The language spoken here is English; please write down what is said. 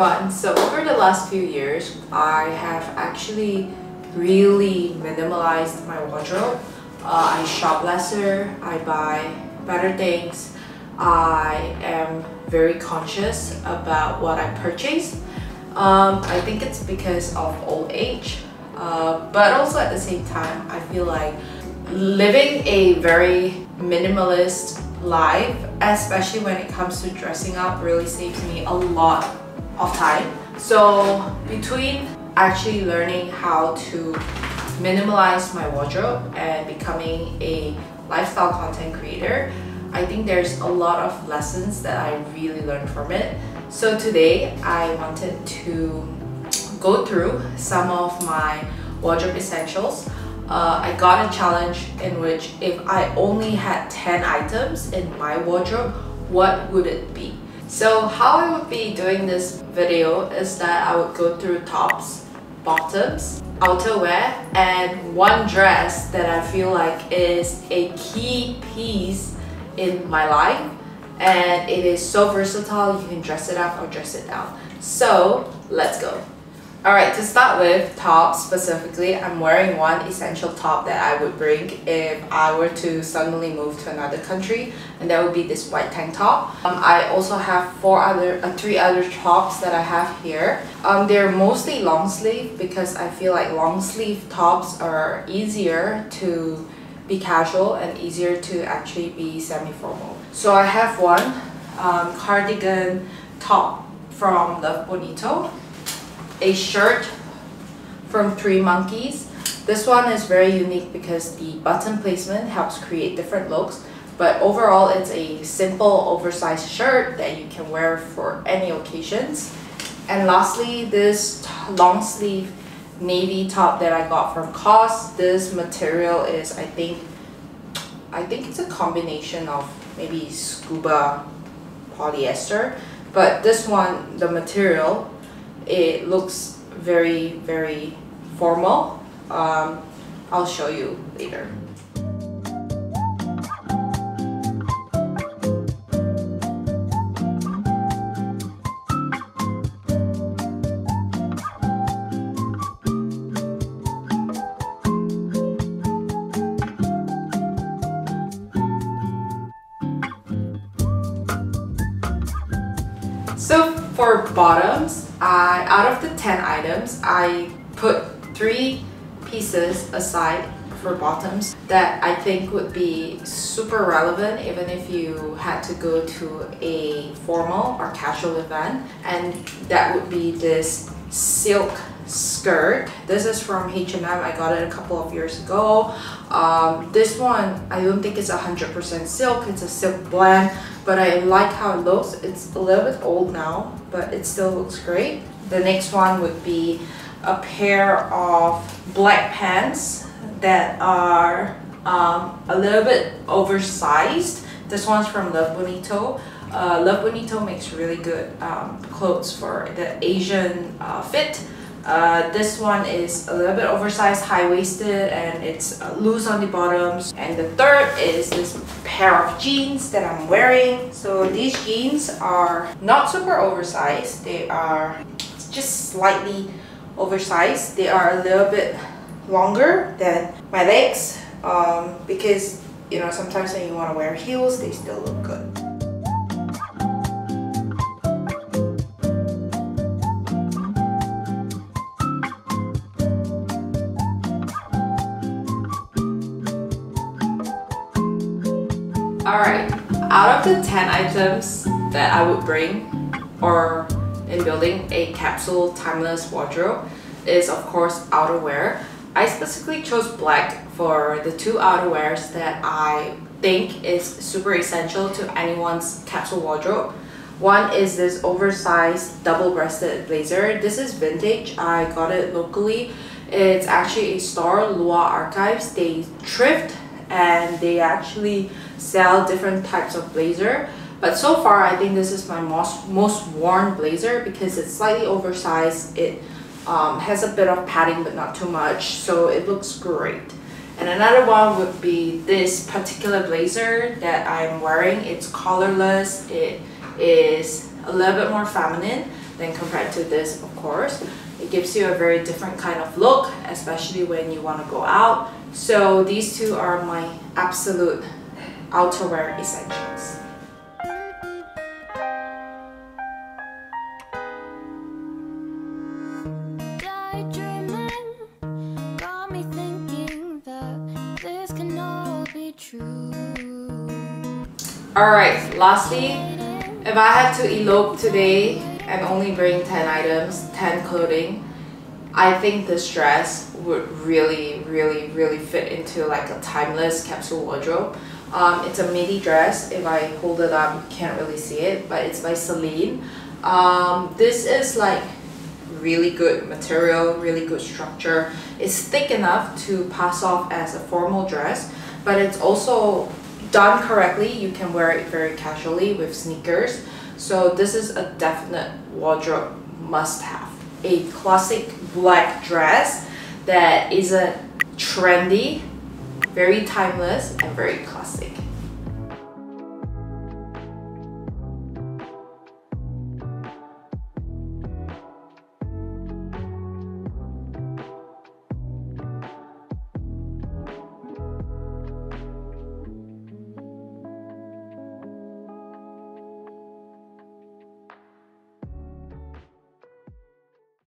everyone. So over the last few years, I have actually really minimalized my wardrobe. Uh, I shop lesser, I buy better things, I am very conscious about what I purchase. Um, I think it's because of old age, uh, but also at the same time, I feel like living a very minimalist life, especially when it comes to dressing up, really saves me a lot of time. So between actually learning how to minimalize my wardrobe and becoming a lifestyle content creator, I think there's a lot of lessons that I really learned from it. So today I wanted to go through some of my wardrobe essentials. Uh, I got a challenge in which if I only had 10 items in my wardrobe, what would it be? So how I would be doing this video is that I would go through tops, bottoms, outerwear, and one dress that I feel like is a key piece in my life. And it is so versatile you can dress it up or dress it down. So let's go all right to start with tops specifically i'm wearing one essential top that i would bring if i were to suddenly move to another country and that would be this white tank top. Um, i also have four other uh, three other tops that i have here. Um, they're mostly long sleeve because i feel like long sleeve tops are easier to be casual and easier to actually be semi-formal. So I have one um, cardigan top from Love Bonito, a shirt from Three Monkeys. This one is very unique because the button placement helps create different looks but overall it's a simple oversized shirt that you can wear for any occasions. And lastly, this long sleeve navy top that I got from COS. This material is, I think, I think it's a combination of maybe scuba polyester. But this one, the material, it looks very, very formal. Um, I'll show you later. For bottoms, I out of the 10 items, I put three pieces aside for bottoms that I think would be super relevant even if you had to go to a formal or casual event. And that would be this silk skirt this is from H&M I got it a couple of years ago um, this one I don't think it's 100% silk it's a silk blend but I like how it looks it's a little bit old now but it still looks great the next one would be a pair of black pants that are um, a little bit oversized. This one's from Love Bonito. Uh, Love Bonito makes really good um, clothes for the Asian uh, fit. Uh, this one is a little bit oversized, high-waisted, and it's uh, loose on the bottoms. And the third is this pair of jeans that I'm wearing. So these jeans are not super oversized. They are just slightly oversized. They are a little bit longer than my legs um, because you know sometimes when you want to wear heels they still look good. Alright, out of the 10 items that I would bring or in building a capsule timeless wardrobe is of course outerwear. I specifically chose black for the two outerwears that I think is super essential to anyone's capsule wardrobe. One is this oversized double-breasted blazer. This is vintage. I got it locally. It's actually a store, Lua Archives. They thrift and they actually sell different types of blazer. But so far, I think this is my most, most worn blazer because it's slightly oversized. It um, has a bit of padding but not too much so it looks great and another one would be this particular blazer that I'm wearing it's collarless it is a little bit more feminine than compared to this of course. It gives you a very different kind of look, especially when you want to go out. So these two are my absolute outerwear essentials. Alright, lastly, if I had to elope today and only bring 10 items, 10 clothing, I think this dress would really, really, really fit into like a timeless capsule wardrobe. Um, it's a midi dress. If I hold it up, you can't really see it, but it's by Celine. Um, this is like really good material, really good structure. It's thick enough to pass off as a formal dress, but it's also done correctly, you can wear it very casually with sneakers. So this is a definite wardrobe must-have. A classic black dress that isn't trendy, very timeless, and very classic.